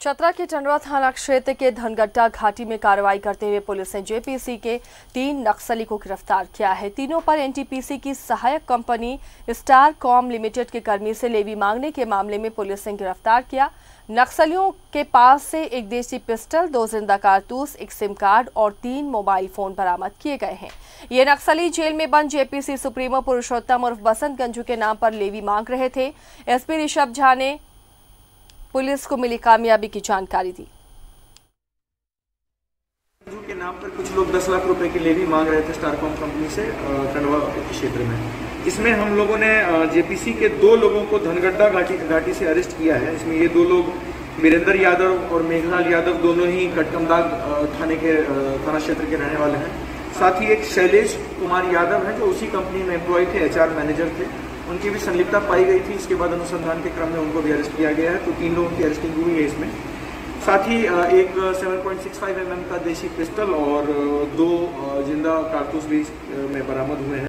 चतरा के टंडवा थाना क्षेत्र के धनगट्टा घाटी में कार्रवाई करते हुए पुलिस ने जेपीसी के तीन नक्सली को गिरफ़्तार किया है। तीनों पर एनटीपीसी की सहायक कंपनी स्टार कॉम लिमिटेड के कर्मी से लेवी मांगने के मामले में पुलिस ने गिरफ़्तार किया। नक्सलियों के पास से एक देसी पिस्टल, दो ज़िंदा कारतूस, एक सिम कार्ड और तीन मोबाइल फ़ोन बरामद किए गए हैं। ये नक्सली जेल में बंद जेपीसी सुप्रीमो पुरुषोत्तम उर्फ़ बसंत गंजू के नाम पर लेवी मांग रहे थे। एसपी ऋषभ झा ने पुलिस को मिली कामयाबी की जानकारी दी। के नाम पर कुछ लोग 10 लाख रुपए की लेवी मांग रहे थे स्टारकॉम कंपनी से टंडवा क्षेत्र में। इसमें हम लोगों ने जेपीसी के दो लोगों को धनगड्डा घाटी घाटी से अरेस्ट किया है। इसमें ये दो लोग, वीरेंद्र यादव और मेघलाल यादव दोनों ही कटकमदाग थाने के थाना क्षेत्र के रहने वाले हैं। साथ ही एक शैलेश कुमार यादव है जो उसी कंपनी में एम्प्लॉय थे एचआर मैनेजर थे। उनकी भी संलिप्तता पाई गई थी, इसके बाद अनुसंधान के क्रम में उनको भी अरेस्ट किया गया है तो तीन लोगों की अरेस्टिंग हुई है इसमें। साथ ही एक 7.65 एमएम का देशी पिस्टल और दो ज़िंदा कारतूस भी में बरामद हुए हैं।